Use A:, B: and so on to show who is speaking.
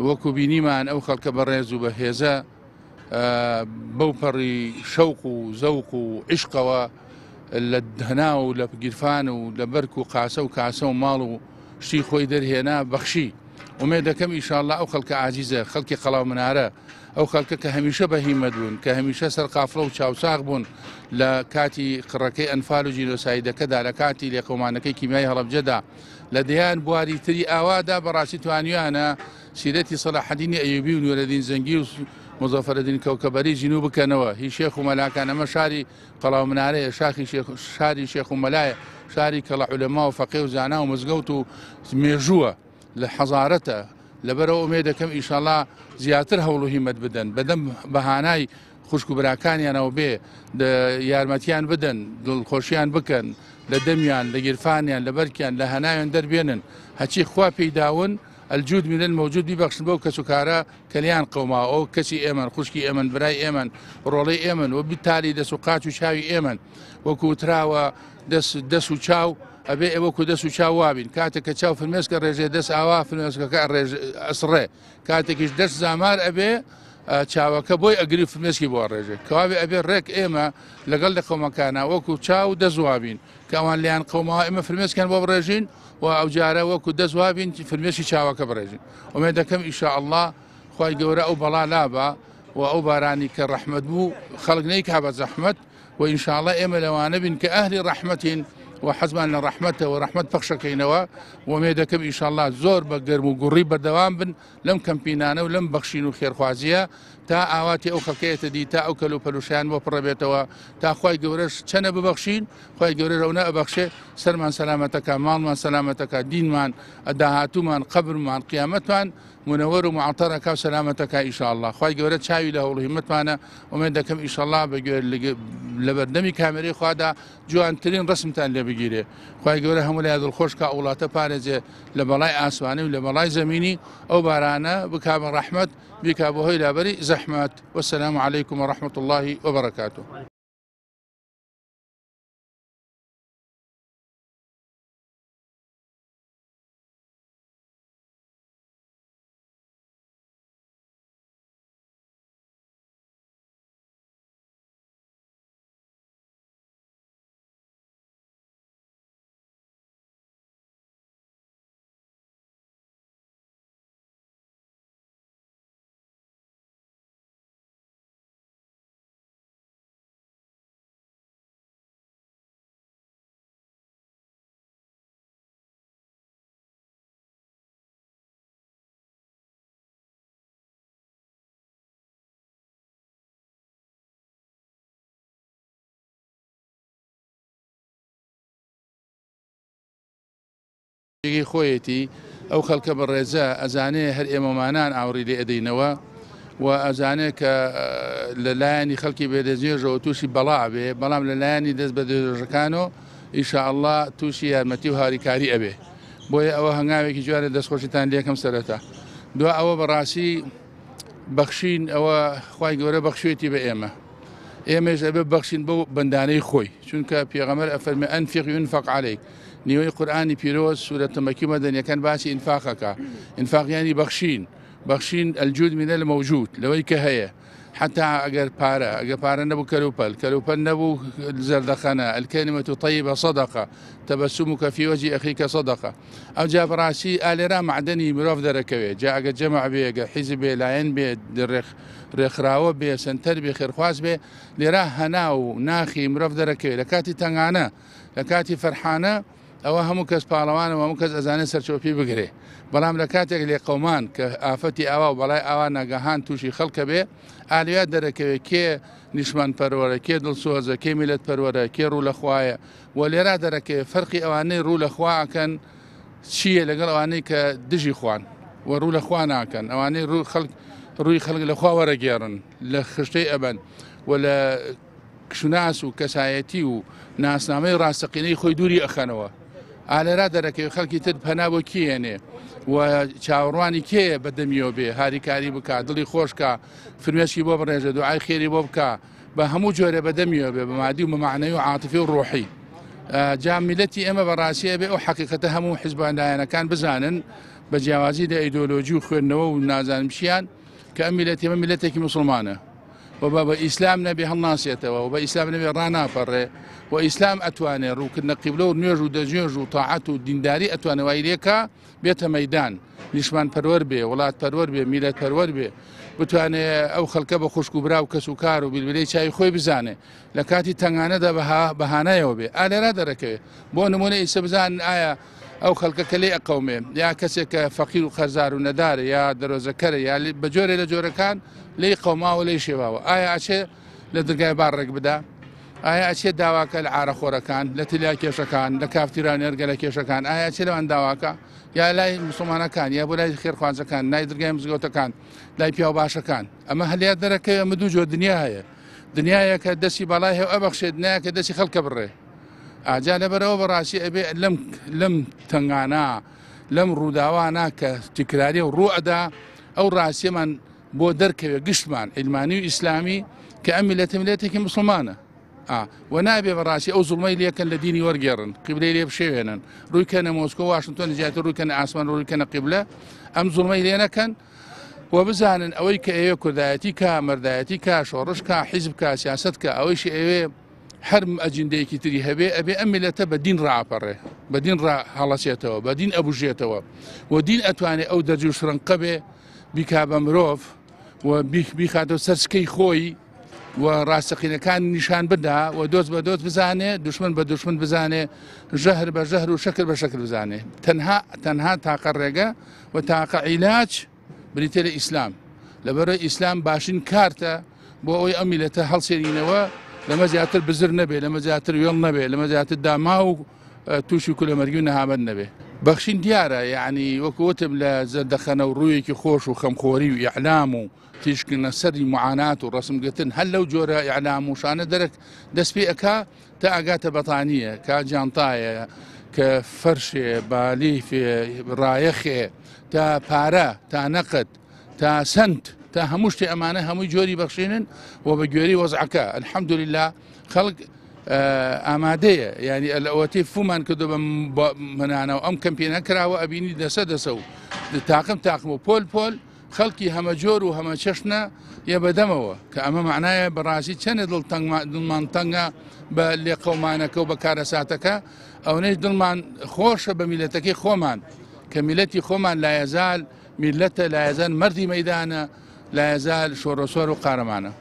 A: وەکو بینیمان ئەو خەڵکە بە ڕێز و بە هێزە بەوپەڕی شەوق و زەوق و عشقەوە لە هەنا و لە گیرفان و لە بەرک و قاسە و کاسە و ماڵ و شتی خۆی دەرهێنا بەخشی ومێ دەکەم ئیشاءله ئەو خەڵکە ئازیزە خەڵکی قەڵاو منارە ئەو خەڵکە کە هەمیشە بەهیمە بوون کە هەمیشە سەر قافلە و چاوساق بوون لە کاتی قڕەکەی ئەنفال و جیرۆساییدەکەدا لە کاتی لێقۆمانەکەی کیمیای هەڵبجەدا لە دەیان بواری تری ئاوادا بەڕاستی توانیانە سیرەتی سەلاحدینی ئەیوبی و نوێرەدین زەنگی و مزەفرەدین کەوکەبەری ژین و بکەنەوە هی شێخ و مەلاکان ئەمە شاری قەڵاو منارەیە شاخی شاری شێخ و مەلایە شاری کەڵعولەما و فەقێ و زانا و مزگەوت و مێژووە لە حەزارەتە لەبەرەوە ئومێ دەکەم ئیشاڵا زیاتر هەوڵ و هیمەت بدەن بەدەم بەهانای خوشک و براکانیانەوە بێ یارمەتیان بدەن دڵخۆشیان بکەن لە دەمیان لە گرفانیان لە بەرکیان لە هەناویان دەربێنن هەچی خوا پێیداون الجود منن مەوجود بیبخشن بەو کەس وکارە کەلیان قەوما ئەو کەسی ئێمە خوشکی ئێمە برای ئێمە ڕۆڵی ئێمە و بتالی دەست و قاچ و چاوی ئێمە وەکوتراوە دەست و چاو ئەبێ ئەوەکو دەست و چاوابین کاتێک کە چاو فرمێسکە ڕێژێ دەست ئاوا فرمێسکەکە ئەسڕێ کاتێکیش دەست زامار ئەبێ چاوەکە بۆی ئەگری فرمێسکی بۆ ڕێژێ کەواوی ئەبێ ڕێک ئێمە لەگەڵ لە قۆمەکانە وەکو چاو دەزوابین کەوان لیان قۆمەوە ئێمە فرمێسکەن بۆ بڕێژین و ئەو جارە وەکو دەزوابین فرمێشی چاوەکە بڕێژین ئەمێ دەکەم ئیشاء الله خی گەورە ئەو بەڵا لابە و ئەو بارانی کە ڕەحمد بوو خەڵک نەی کا بە زەحمت و ئینشاءڵە ئێمە لەوانە بین کە ئەهلی ڕەحمەتین و حەزمان لە ڕحمەتەوە ڕحمت پەخشەکەینەوە ومێ دەکەم ئیشاءله زۆر بە گەرم و گوڕی بەردەوام بن لەم کەمپینانە و لەم بەخشین و خێرخوازیە تا ئاواتی ئەو خەکەیەتە دی تا ئەو کەل و پەلوشیان بۆ پڕەبێتەوە تاخوای گەورەش چەنە ببەخشین خی گەورە ئەوە ئەبەخشێ سەرمان سەلامەتەکە ماڵمان سەلامەتەکە دینمان ئەداهاتومان قبرمان قیامەتوان منەوەر و معتەرەکە و سەلامەتەکە ئیشاءله خی گەورە چاوی لە هەوڵهیمەتمانە ئەمێ دەکەم ئیشاءله بەگوێ لەبەردەمی کامەری خوادا جوانترین ڕسمتان لێبێت بگیرێ خی گەورە هەموو لای دڵخۆشکە وڵاتە اولاته پارزه بەڵای ئاسوانی و لە بەڵای زمینی او بارانه بکابن رحمت بیکا بەهۆی لابەری زەحمت وەسەسلام عیکم و الله و برکاته یەکی خۆیەتی ئەو خەڵکە بە ڕێزە ئەزانەیە هەر ئێمەمانان ئاوری لێ ئەدەینەوە و ئەزانێت کە لە لایانی خەڵکی بێدەزیێژەوە تووشی بەڵا بێ بەڵام لە لایانی دەست بە دێژەکان و ئیشاءله تووشی یارمەتی و هاریکاری ئەبێ بۆیە ئەوە هەنگاوێکی جوارە دەستخۆشیتان لێکم سەرەتا دو ئەوە بەڕاستی بەخشین ئەوە خی گەورە بەخشێتی بە ئێمە ئێمەش ئەبێ بەخشین بەو بەندانەی خۆی چونکە پێغەمەر ئەفەرمە ئەنفیقیون فەقعاالێک نيوي قرآني پیرۆز سورة تەمەکی مەدەنیەکان كان ئینفاقەکە إنفاقك إنفاق يعني بخشين بخشين الجود من الموجود کە هەیە حتى أجر پارە أجر پارە نبو کەلوپەل کەلوپەل نبو زردخانه الكلمة و صدقة تبسمك في وجه و صدقة ئەخیکە سەدەقە آل جاڕاستی ئالێرا معدەنی مرۆڤ دەرەکەوێت جا ئەگە جمع بێگە حیزی حزب لایەن بێ درێخ ڕێکخراوە بێ سنتەر بێ خێرخواز بێ لێرا هەنا و ناخی مرۆڤ دەرەکەوێت لە کاتی تەنگانە لە کاتی ئەوە هەموو کەس پاڵەوان و هەموو کەس ئەزانێت سەرچۆپی بگرێ بەڵام لە کاتێک لێ قەمان کە ئافەتی ئاوا و بەڵای ئاوا ناگەهان تووشی خەڵکە بێ ئالوات دەرەکەوێت کێ نیشمان پەروەرە کێ دڵسۆزە کێ میلت پەروەرە کێ ڕوو لە خوایە و لێرا دەرەکێ فەرقی ئەوانەی ڕوو لە خواکەن چییە لەگەڵ ئەوانەی کە دژی خوان وە ڕوو لە خوا ناکەن ئەوانەی ڕوو خەڵک ڕووی خەڵک لە خوا وەرەگێڕن لە خشتەی ئەبەن و لە کشناس و کەسایەتی و ناسنامەی ڕاستەقینەی خۆی دووری ئەخەنەوە ئالێرا دەرەکەی خەڵکی تر پەنابۆ کیێنێ و چاوەڕوانی کێ بەدەمیەوە بێ هاریکاری بک دڵی خۆشکە فرمێشکی بۆ بڕێژە دوعای خێری بۆ بکە بە هەموو جۆرە بەدەمیەوە بێ بەمادی و مەمانەی و عاتفی و ڕۆحی جامیلەتی ئێمە بەڕاستیە بێ ئەو حقیقەتە هەموو حیزباندایەنەکان بزانن بە جیاوازی لە ئیدۆلۆژی و خوێندنەوە و نازانمشیان کە ئەمیلەت ئێمە میلەتێکی مسلمانە و بە ئیسلام نەبی هەڵناسیێتەوە و بە ئیسلام نەبێ ڕناپەڕێ و ئیسلام ئەتوانێ ڕووکردنە قیبلە و نوێژ و دەژێژ و تاعات و دینداری ئەتوانەوەیرێکە بێتە مەدان نیشمان پەروەەر بێ وڵات پەروەەر بێ میلەت پەروەەر بێ بتوانێت ئەو خەلکە بە خوشک و براو کەس و کار و بیلبلەی چای خۆی بزانێ لە کاتی تنگانەدا بەها بەهانایەوە بێ ئالێرا دەرەکەوێت بۆ نمونە ئیسە بزان ئایا ئەو خەلکەکە لێ ئەقومێ یا کەسێک کە فەقیر و خەرزار و نەدارە یا دەرۆزەکەرە یا بە جۆرێ لە جۆرەکان لی قەماوە لی شێواوە ئایا ئاچێ لە دەرگای باڕێک بدا ئایا ئەچێ داواکە لە ئارەخۆرەکان لە تلیا کێشەکان لە کافتیران ئەرگە لە کێشەکان ئایا چێ لەوان داواکە یا لای مسلمانەکان یا بۆ لای خێرخوازەکان نای دەرگای مزگەوتەکان لای پیا باشەکان ئەمە هەلیات دەرەکەی ئەمە دوو جۆ دنیا هەیە دنیاە کە دەستی بەڵای هێو ئەبەخشێت نایە کە دەستی خەڵکە بڕێ ئاجا لەبەرەوە بەڕاستی ئەبێ لەم لەم تنگانە لەم ڕووداوانە کە تکراریە و ڕوئدا ئەو ڕاستیەمان بۆ دەرکەوێ گشتمان ئلمانی و ئیسلامی کە ئەم لە تملێتێکی مسلمانە و نابێ بەڕاستی ئەو زڵمەی لەکەن لە دینی وەرگێڕن قبلی لێ بشێوێنن ڕوویکەنە مۆسکۆ واشنگتۆن زیاتر ڕووکەن ئاسمان ڕووکەنە قبلە ئەم زڵمەی لێنەکەن و بزانن ئەوەی کە ئێوە کوردایەتی کا مەردایەتی کا شۆڕش کا حیزب کا سیاست کە ئەوەیش ئێوێ هەر ئەجندەیەکی تری هەبێ ئەبێ ئەمیلەتە بە دین ڕاپەڕێ بە دین هەڵەسێتەوە بە دین ئەبژێتەوە و دین ئەتوانێت ئەو دەرج و شرنقە بێ بیکا بە مرۆڤ و بیخاتەوە سەرچکەی خۆی و ڕاستەقینەکان نیشان بدا و دۆست بە دۆست بزانێ دشمن بە دشمن بزانێ ژەهر بە ژەهر و شکر بە شکل بزانێ تەنها تەنها تاقە ڕێگە و تاقە عیلاج بریتێ لە ئیسلام لەبەرە ئیسلام باشین کارتە بۆ ئەوی ئەمیلەتە هەڵسێنینەوە لما زيات البزر نبي لما زيات الويل نبي لما زيات الداماو آه، ماو کولە مەرگونە هامەن نەبێ بەخشین دیارە یعنی يعني وەکوتم لە زەردەخەنە و وروي كي خوش وخم خوري واعلامه و تیشکردنە سەری معانات و ڕسمگتن هل لو جۆرە یعلام وشانە درك دەست پێ أكا تا اجات بطانيه کا كفرش کە فەرشێ رايخة تا بارا تا نقد تا سنت تا هەموو امانه هەمووی جوری بخشینن و به جوری بە گوێری وەزعەکە ئەلحەمدوللا خەڵک ئامادەیە ینی ئەلەوەتی فومان کردو و ام کمپینه کەمپینە و ابینی دسته دسته و تاقم تاقم و پول پول خلقی هەمە جور و چشنه هەمە و که بەدەمەوە معنای ئەمە چند دل تنگ دڵ دڵمان تەنگە بە لێ که و بە کارەساتەکە ئەوەش دڵمان خۆشە بە میلەتەکەی خۆمان خومن میلەتی خۆمان لایەزال میلەتە لایەزان مردی میدانه لا يزال شورشور قهرمانا